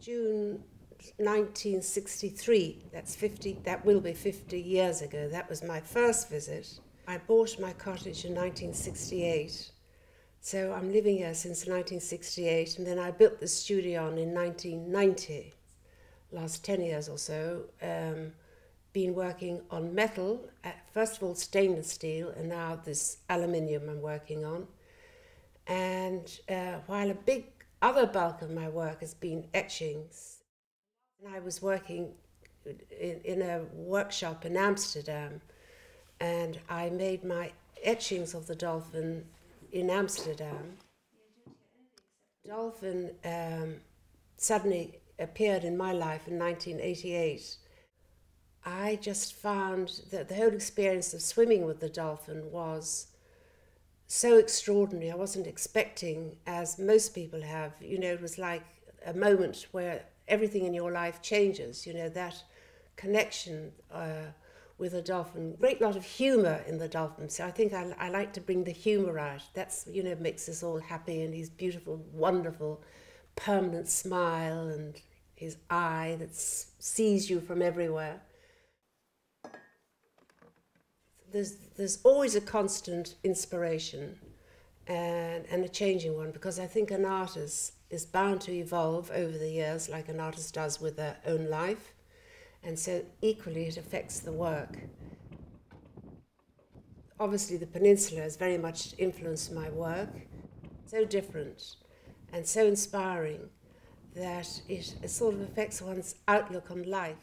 June 1963. That's 50. That will be 50 years ago. That was my first visit. I bought my cottage in 1968. So I'm living here since 1968, and then I built the studio on in 1990. Last 10 years or so, um, been working on metal. Uh, first of all, stainless steel, and now this aluminium I'm working on. And uh, while a big other bulk of my work has been etchings, and I was working in, in a workshop in Amsterdam, and I made my etchings of the dolphin in Amsterdam. Dolphin um, suddenly appeared in my life in 1988. I just found that the whole experience of swimming with the dolphin was so extraordinary. I wasn't expecting, as most people have, you know, it was like a moment where everything in your life changes, you know, that connection. Uh, with a dolphin. Great lot of humour in the dolphin. So I think I, I like to bring the humour out. That's, you know, makes us all happy and his beautiful, wonderful, permanent smile and his eye that sees you from everywhere. There's, there's always a constant inspiration and, and a changing one because I think an artist is bound to evolve over the years like an artist does with their own life and so equally it affects the work. Obviously, the peninsula has very much influenced my work, so different and so inspiring that it, it sort of affects one's outlook on life.